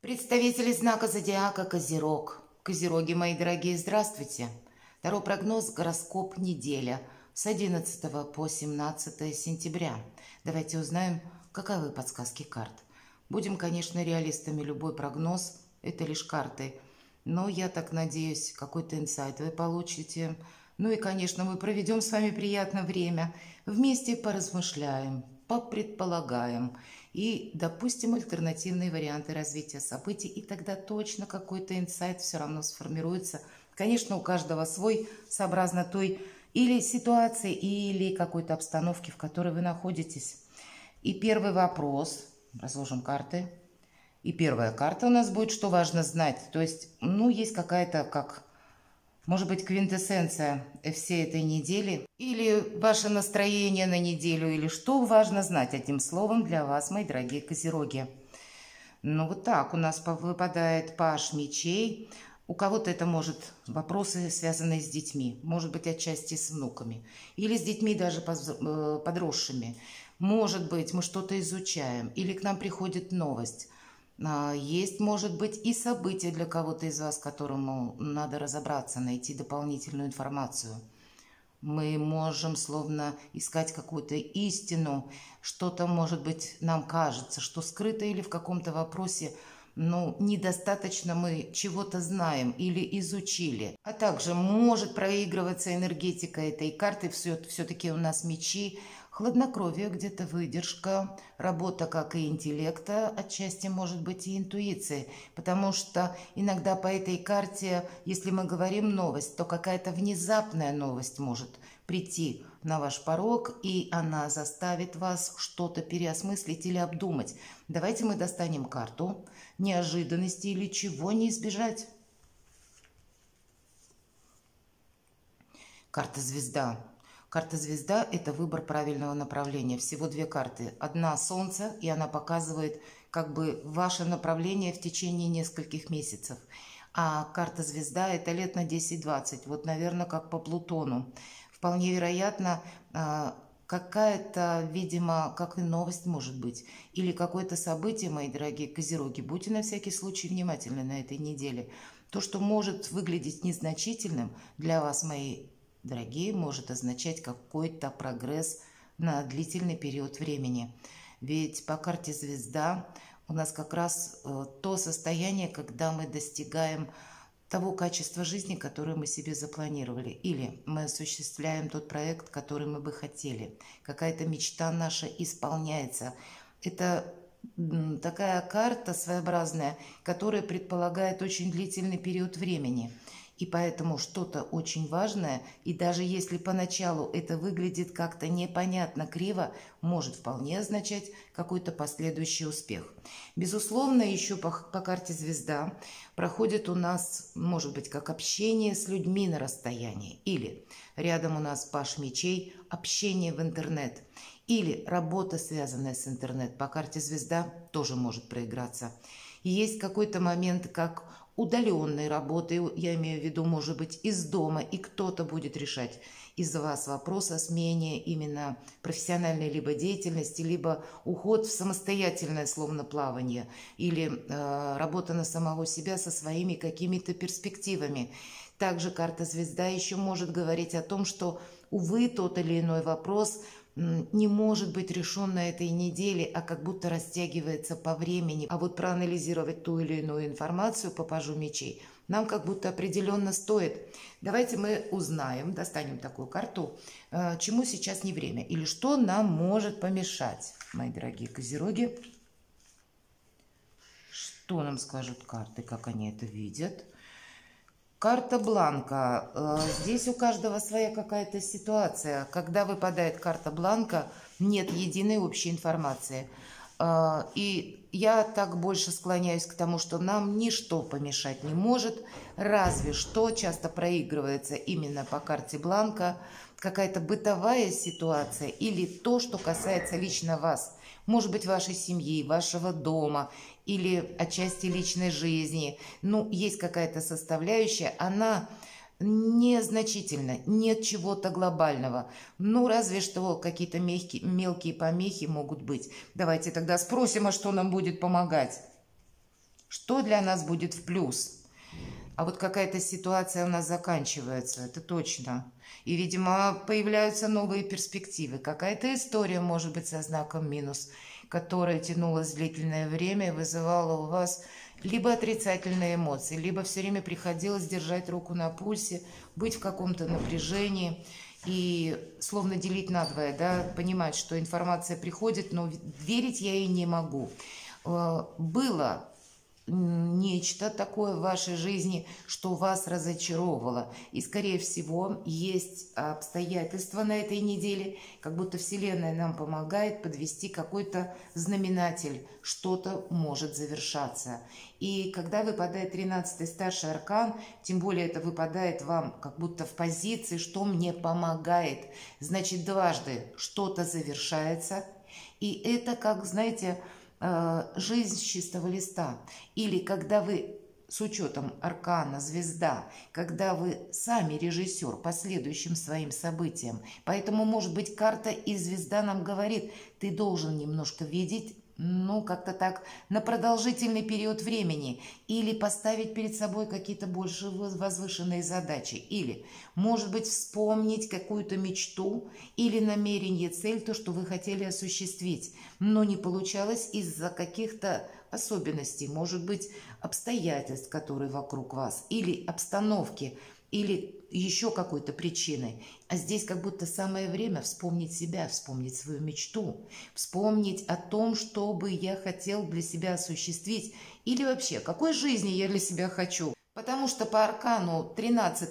Представители знака зодиака Козерог. Козероги, мои дорогие, здравствуйте. Второй прогноз «Гороскоп неделя» с 11 по 17 сентября. Давайте узнаем, каковы подсказки карт. Будем, конечно, реалистами. Любой прогноз – это лишь карты. Но я так надеюсь, какой-то инсайт вы получите. Ну и, конечно, мы проведем с вами приятное время. Вместе поразмышляем, попредполагаем и допустим альтернативные варианты развития событий, и тогда точно какой-то инсайт все равно сформируется. Конечно, у каждого свой, сообразно той или ситуации, или какой-то обстановки, в которой вы находитесь. И первый вопрос, разложим карты. И первая карта у нас будет, что важно знать. То есть, ну, есть какая-то, как может быть, квинтэссенция всей этой недели, или ваше настроение на неделю, или что важно знать этим словом для вас, мои дорогие козероги. Ну вот так у нас выпадает паш мечей. У кого-то это может вопросы, связанные с детьми, может быть, отчасти с внуками, или с детьми даже э, подросшими. Может быть, мы что-то изучаем, или к нам приходит новость. А, есть, может быть, и события для кого-то из вас, которому надо разобраться, найти дополнительную информацию. Мы можем словно искать какую-то истину, что-то, может быть, нам кажется, что скрыто или в каком-то вопросе ну, недостаточно мы чего-то знаем или изучили. А также может проигрываться энергетика этой карты, все-таки у нас мечи, Хладнокровие, где-то выдержка, работа как и интеллекта, отчасти может быть и интуиции, потому что иногда по этой карте, если мы говорим новость, то какая-то внезапная новость может прийти на ваш порог, и она заставит вас что-то переосмыслить или обдумать. Давайте мы достанем карту неожиданности или чего не избежать. Карта звезда. Карта звезда – это выбор правильного направления. Всего две карты. Одна – солнце, и она показывает как бы ваше направление в течение нескольких месяцев. А карта звезда – это лет на 10-20. Вот, наверное, как по Плутону. Вполне вероятно, а, какая-то, видимо, как и новость может быть, или какое-то событие, мои дорогие козероги, будьте на всякий случай внимательны на этой неделе. То, что может выглядеть незначительным для вас, мои дорогие, может означать какой-то прогресс на длительный период времени. Ведь по карте звезда у нас как раз э, то состояние, когда мы достигаем того качества жизни, которое мы себе запланировали. Или мы осуществляем тот проект, который мы бы хотели. Какая-то мечта наша исполняется. Это такая карта своеобразная, которая предполагает очень длительный период времени – и поэтому что-то очень важное, и даже если поначалу это выглядит как-то непонятно криво, может вполне означать какой-то последующий успех. Безусловно, еще по, по карте звезда проходит у нас, может быть, как общение с людьми на расстоянии, или рядом у нас паш мечей, общение в интернет, или работа, связанная с интернет. По карте звезда тоже может проиграться. И есть какой-то момент, как удаленной работы, я имею в виду, может быть, из дома, и кто-то будет решать из-за вас вопрос о смене именно профессиональной либо деятельности, либо уход в самостоятельное словно плавание, или э, работа на самого себя со своими какими-то перспективами. Также карта звезда еще может говорить о том, что, увы, тот или иной вопрос – не может быть решен на этой неделе, а как будто растягивается по времени. А вот проанализировать ту или иную информацию по пажу мечей нам как будто определенно стоит. Давайте мы узнаем, достанем такую карту, э, чему сейчас не время или что нам может помешать, мои дорогие козероги. Что нам скажут карты, как они это видят – Карта бланка. Э, здесь у каждого своя какая-то ситуация. Когда выпадает карта бланка, нет единой общей информации. Э, и я так больше склоняюсь к тому, что нам ничто помешать не может, разве что часто проигрывается именно по карте бланка какая-то бытовая ситуация или то, что касается лично вас. Может быть, вашей семьи, вашего дома или отчасти личной жизни. Ну, есть какая-то составляющая, она незначительно, нет чего-то глобального. Ну, разве что какие-то мелкие, мелкие помехи могут быть. Давайте тогда спросим, а что нам будет помогать. Что для нас будет в плюс? А вот какая-то ситуация у нас заканчивается, это точно. И, видимо, появляются новые перспективы. Какая-то история может быть со знаком минус, которая тянулась длительное время и вызывала у вас либо отрицательные эмоции, либо все время приходилось держать руку на пульсе, быть в каком-то напряжении и словно делить надвое, да, понимать, что информация приходит, но верить я ей не могу. Э, было нечто такое в вашей жизни, что вас разочаровывало. И, скорее всего, есть обстоятельства на этой неделе, как будто Вселенная нам помогает подвести какой-то знаменатель, что-то может завершаться. И когда выпадает 13-й старший аркан, тем более это выпадает вам как будто в позиции, что мне помогает. Значит, дважды что-то завершается. И это, как, знаете, жизнь с чистого листа. Или когда вы с учетом аркана, звезда, когда вы сами режиссер по следующим своим событиям. Поэтому, может быть, карта и звезда нам говорит, ты должен немножко видеть ну, как-то так, на продолжительный период времени, или поставить перед собой какие-то больше возвышенные задачи, или, может быть, вспомнить какую-то мечту или намерение, цель, то, что вы хотели осуществить, но не получалось из-за каких-то особенностей, может быть, обстоятельств, которые вокруг вас, или обстановки, или еще какой-то причиной. А здесь как будто самое время вспомнить себя, вспомнить свою мечту, вспомнить о том, что бы я хотел для себя осуществить, или вообще, какой жизни я для себя хочу. Потому что по аркану 13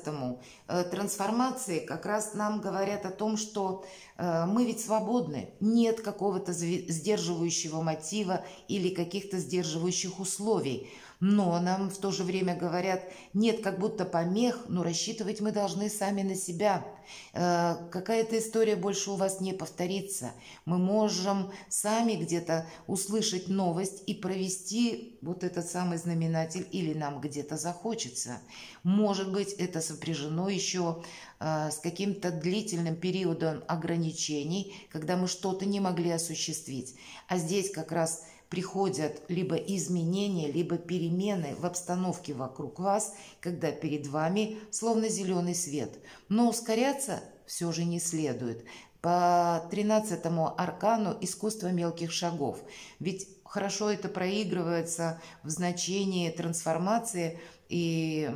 э, трансформации как раз нам говорят о том, что э, мы ведь свободны. Нет какого-то сдерживающего мотива или каких-то сдерживающих условий. Но нам в то же время говорят, нет как будто помех, но рассчитывать мы должны сами на себя. Э, какая-то история больше у вас не повторится. Мы можем сами где-то услышать новость и провести вот этот самый знаменатель, или нам где-то захочется. Может быть, это сопряжено еще э, с каким-то длительным периодом ограничений, когда мы что-то не могли осуществить. А здесь как раз приходят либо изменения, либо перемены в обстановке вокруг вас, когда перед вами словно зеленый свет. Но ускоряться все же не следует. По 13-му аркану искусство мелких шагов. Ведь хорошо это проигрывается в значении трансформации и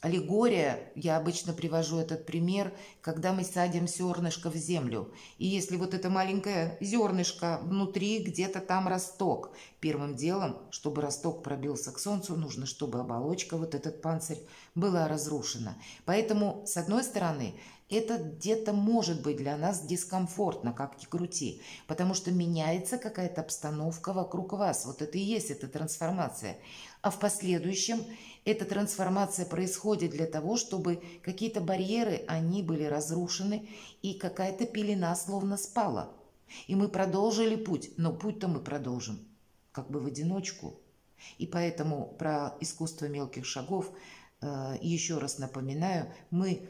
аллегория, я обычно привожу этот пример, когда мы садим зернышко в землю. И если вот это маленькое зернышко внутри, где-то там росток. Первым делом, чтобы росток пробился к солнцу, нужно, чтобы оболочка, вот этот панцирь, была разрушена. Поэтому, с одной стороны, это где-то может быть для нас дискомфортно, как ни крути, потому что меняется какая-то обстановка вокруг вас. Вот это и есть эта трансформация. А в последующем эта трансформация происходит для того, чтобы какие-то барьеры, они были разрушены, и какая-то пелена словно спала. И мы продолжили путь, но путь-то мы продолжим как бы в одиночку. И поэтому про искусство мелких шагов э, еще раз напоминаю, мы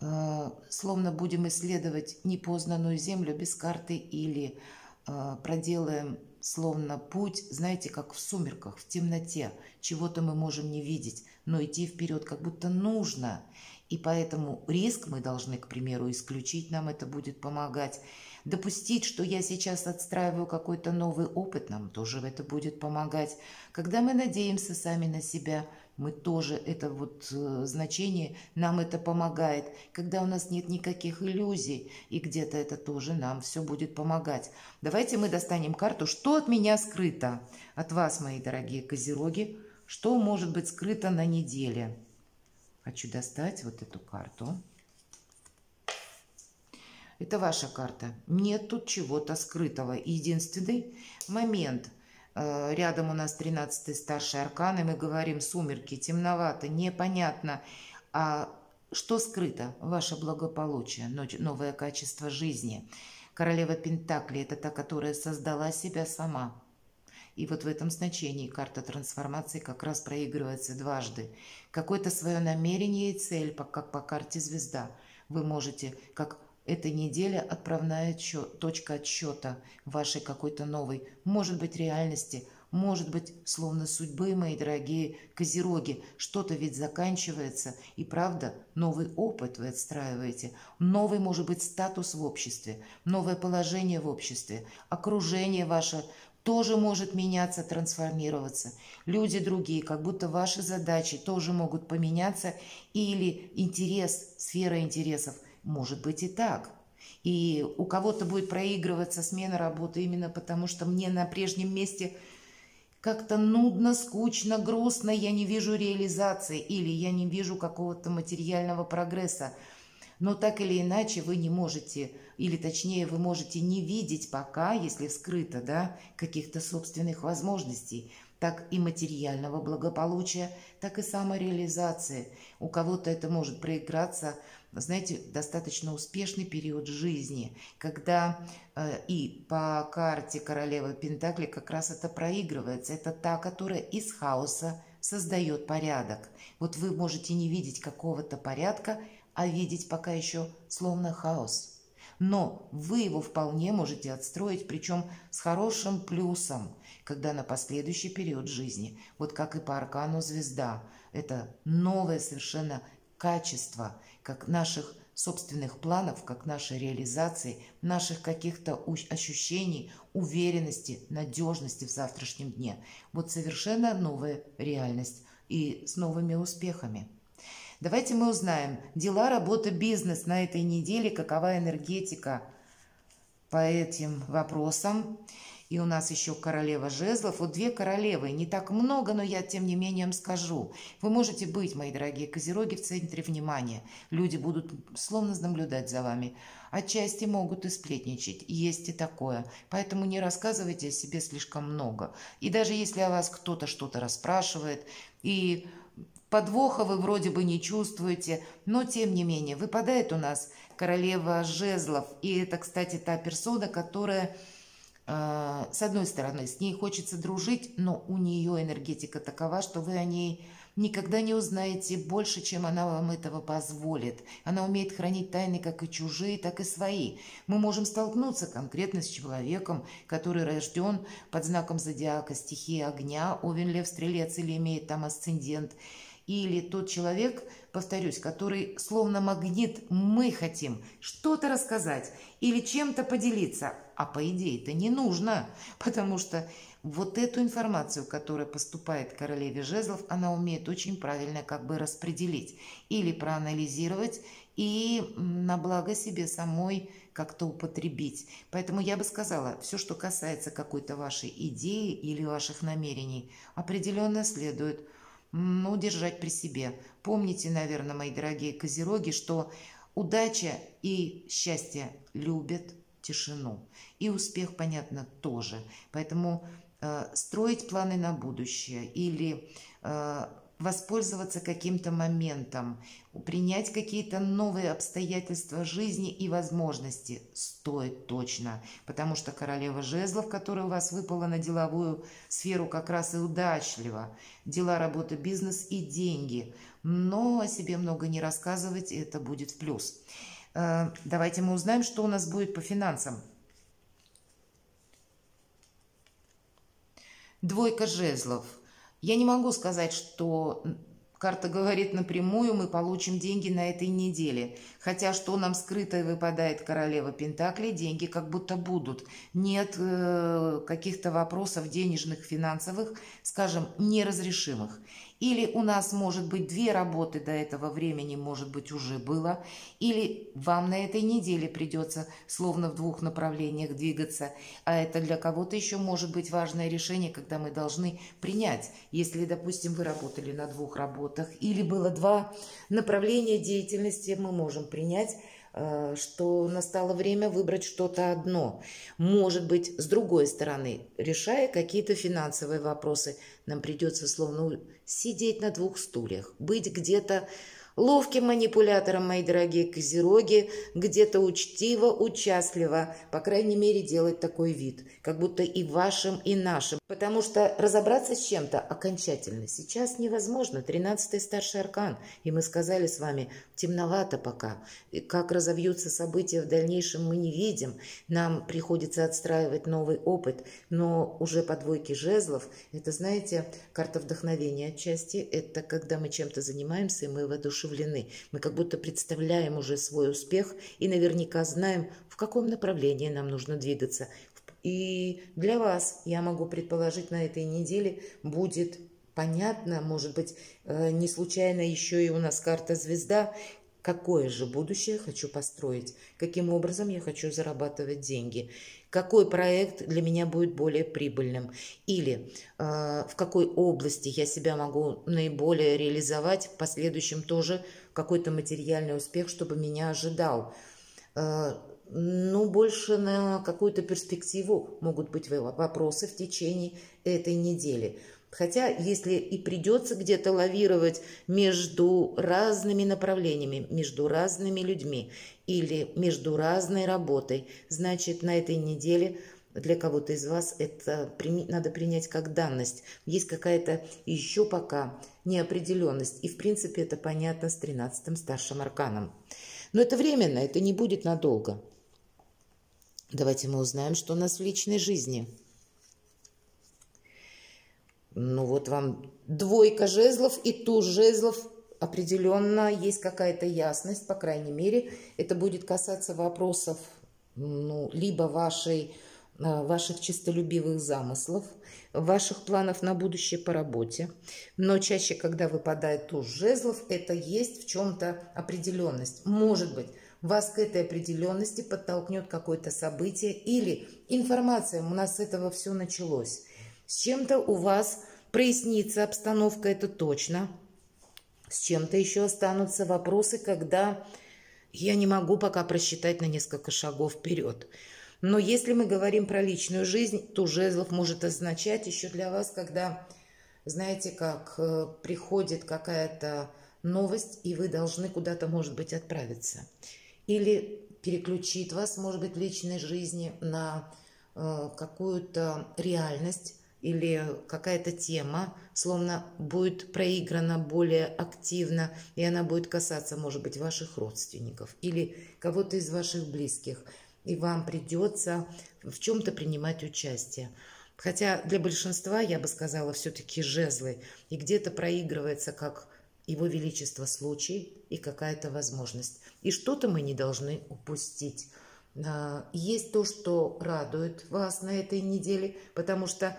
э, словно будем исследовать непознанную землю без карты или э, проделаем словно путь, знаете, как в сумерках, в темноте. Чего-то мы можем не видеть, но идти вперед как будто нужно. И поэтому риск мы должны, к примеру, исключить, нам это будет помогать. Допустить, что я сейчас отстраиваю какой-то новый опыт, нам тоже это будет помогать. Когда мы надеемся сами на себя – мы тоже, это вот э, значение, нам это помогает. Когда у нас нет никаких иллюзий, и где-то это тоже нам все будет помогать. Давайте мы достанем карту «Что от меня скрыто?» От вас, мои дорогие козероги, что может быть скрыто на неделе? Хочу достать вот эту карту. Это ваша карта. Нет тут чего-то скрытого. Единственный момент – рядом у нас 13-й старший аркан, и мы говорим «сумерки», темновато, непонятно. А что скрыто? Ваше благополучие, новое качество жизни. Королева Пентакли – это та, которая создала себя сама. И вот в этом значении карта трансформации как раз проигрывается дважды. Какое-то свое намерение и цель, как по карте звезда. Вы можете, как эта неделя – отправная точка отсчета вашей какой-то новой, может быть, реальности, может быть, словно судьбы, мои дорогие козероги, что-то ведь заканчивается, и правда, новый опыт вы отстраиваете, новый, может быть, статус в обществе, новое положение в обществе, окружение ваше тоже может меняться, трансформироваться. Люди другие, как будто ваши задачи тоже могут поменяться, или интерес, сфера интересов, может быть и так – и у кого-то будет проигрываться смена работы именно потому, что мне на прежнем месте как-то нудно, скучно, грустно, я не вижу реализации или я не вижу какого-то материального прогресса. Но так или иначе вы не можете, или точнее вы можете не видеть пока, если скрыто, да, каких-то собственных возможностей, так и материального благополучия, так и самореализации. У кого-то это может проиграться знаете, достаточно успешный период жизни, когда э, и по карте королевы Пентакли как раз это проигрывается. Это та, которая из хаоса создает порядок. Вот вы можете не видеть какого-то порядка, а видеть пока еще словно хаос. Но вы его вполне можете отстроить, причем с хорошим плюсом, когда на последующий период жизни, вот как и по аркану звезда, это новое совершенно качество – как наших собственных планов, как нашей реализации, наших каких-то ощущений, уверенности, надежности в завтрашнем дне. Вот совершенно новая реальность и с новыми успехами. Давайте мы узнаем дела, работа, бизнес на этой неделе, какова энергетика по этим вопросам. И у нас еще королева жезлов. Вот две королевы. Не так много, но я тем не менее вам скажу. Вы можете быть, мои дорогие козероги, в центре внимания. Люди будут словно наблюдать за вами. Отчасти могут и сплетничать. Есть и такое. Поэтому не рассказывайте о себе слишком много. И даже если о вас кто-то что-то расспрашивает, и подвоха вы вроде бы не чувствуете, но тем не менее выпадает у нас королева жезлов. И это, кстати, та персона, которая с одной стороны, с ней хочется дружить, но у нее энергетика такова, что вы о ней никогда не узнаете больше, чем она вам этого позволит. Она умеет хранить тайны как и чужие, так и свои. Мы можем столкнуться конкретно с человеком, который рожден под знаком зодиака стихии огня, Овен, Лев, Стрелец или имеет там асцендент – или тот человек, повторюсь, который словно магнит, мы хотим что-то рассказать или чем-то поделиться, а по идее это не нужно, потому что вот эту информацию, которая поступает королеве жезлов, она умеет очень правильно как бы распределить или проанализировать и на благо себе самой как-то употребить. Поэтому я бы сказала, все, что касается какой-то вашей идеи или ваших намерений, определенно следует ну, держать при себе. Помните, наверное, мои дорогие козероги, что удача и счастье любят тишину. И успех, понятно, тоже. Поэтому э, строить планы на будущее или э, воспользоваться каким-то моментом, принять какие-то новые обстоятельства жизни и возможности стоит точно, потому что королева жезлов, которая у вас выпала на деловую сферу, как раз и удачлива. Дела, работа, бизнес и деньги. Но о себе много не рассказывать, это будет в плюс. Э, давайте мы узнаем, что у нас будет по финансам. Двойка жезлов – я не могу сказать, что карта говорит напрямую, мы получим деньги на этой неделе. Хотя что нам скрыто выпадает королева Пентакли, деньги как будто будут. Нет э, каких-то вопросов денежных, финансовых, скажем, неразрешимых. Или у нас может быть две работы до этого времени, может быть, уже было. Или вам на этой неделе придется словно в двух направлениях двигаться. А это для кого-то еще может быть важное решение, когда мы должны принять. Если, допустим, вы работали на двух работах или было два направления деятельности, мы можем принять что настало время выбрать что-то одно. Может быть, с другой стороны, решая какие-то финансовые вопросы, нам придется словно сидеть на двух стульях, быть где-то ловким манипулятором, мои дорогие козероги, где-то учтиво, участливо, по крайней мере, делать такой вид, как будто и вашим, и нашим. Потому что разобраться с чем-то окончательно сейчас невозможно. Тринадцатый старший аркан, и мы сказали с вами, темновато пока. И как разовьются события в дальнейшем, мы не видим. Нам приходится отстраивать новый опыт, но уже по двойке жезлов, это, знаете, карта вдохновения отчасти, это когда мы чем-то занимаемся, и мы воодушевлены. Мы как будто представляем уже свой успех и наверняка знаем, в каком направлении нам нужно двигаться. И для вас, я могу предположить, на этой неделе будет понятно, может быть, э, не случайно еще и у нас карта звезда, какое же будущее хочу построить, каким образом я хочу зарабатывать деньги, какой проект для меня будет более прибыльным, или э, в какой области я себя могу наиболее реализовать, в последующем тоже какой-то материальный успех, чтобы меня ожидал. Э, ну, больше на какую-то перспективу могут быть вопросы в течение этой недели. Хотя, если и придется где-то лавировать между разными направлениями, между разными людьми или между разной работой, значит, на этой неделе для кого-то из вас это надо принять как данность. Есть какая-то еще пока неопределенность. И, в принципе, это понятно с 13-м старшим арканом. Но это временно, это не будет надолго. Давайте мы узнаем, что у нас в личной жизни. Ну вот вам двойка жезлов и туз жезлов. Определенно есть какая-то ясность, по крайней мере. Это будет касаться вопросов ну, либо вашей, а, ваших чистолюбивых замыслов, ваших планов на будущее по работе. Но чаще, когда выпадает туз жезлов, это есть в чем-то определенность. Может быть, вас к этой определенности подтолкнет какое-то событие или информация. У нас с этого все началось. С чем-то у вас прояснится обстановка, это точно. С чем-то еще останутся вопросы, когда я не могу пока просчитать на несколько шагов вперед. Но если мы говорим про личную жизнь, то жезлов может означать еще для вас, когда, знаете, как э, приходит какая-то новость, и вы должны куда-то, может быть, отправиться или переключит вас, может быть, в личной жизни на э, какую-то реальность или какая-то тема, словно будет проиграна более активно, и она будет касаться, может быть, ваших родственников или кого-то из ваших близких, и вам придется в чем-то принимать участие. Хотя для большинства, я бы сказала, все-таки жезлы, и где-то проигрывается как его Величество случай и какая-то возможность. И что-то мы не должны упустить. А, есть то, что радует вас на этой неделе, потому что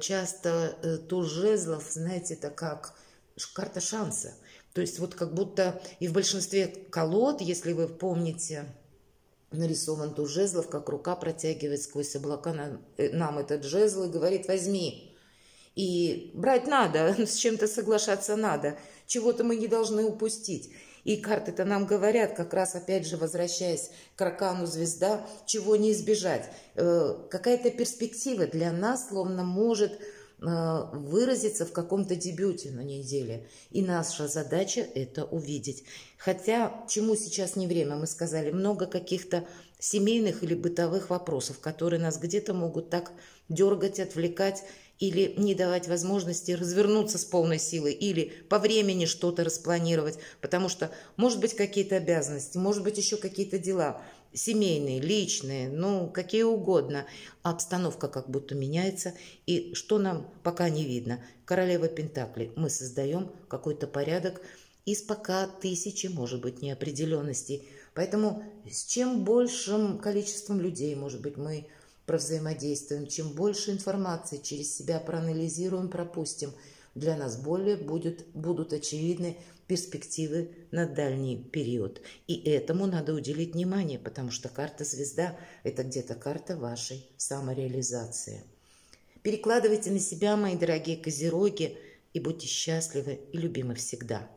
часто э, туз жезлов, знаете, это как карта шанса. То есть вот как будто и в большинстве колод, если вы помните, нарисован туз жезлов, как рука протягивает сквозь облака нам, э, нам этот жезл и говорит «возьми». И брать надо, с чем-то соглашаться надо, чего-то мы не должны упустить. И карты-то нам говорят, как раз опять же возвращаясь к аркану звезда, чего не избежать. Э, какая-то перспектива для нас словно может э, выразиться в каком-то дебюте на неделе. И наша задача это увидеть. Хотя, чему сейчас не время, мы сказали, много каких-то семейных или бытовых вопросов, которые нас где-то могут так дергать, отвлекать или не давать возможности развернуться с полной силой, или по времени что-то распланировать, потому что, может быть, какие-то обязанности, может быть, еще какие-то дела, семейные, личные, ну, какие угодно. А обстановка как будто меняется, и что нам пока не видно. Королева Пентакли, мы создаем какой-то порядок из пока тысячи, может быть, неопределенностей. Поэтому с чем большим количеством людей, может быть, мы провзаимодействуем, чем больше информации через себя проанализируем, пропустим, для нас более будет, будут очевидны перспективы на дальний период. И этому надо уделить внимание, потому что карта звезда – это где-то карта вашей самореализации. Перекладывайте на себя, мои дорогие козероги, и будьте счастливы и любимы всегда.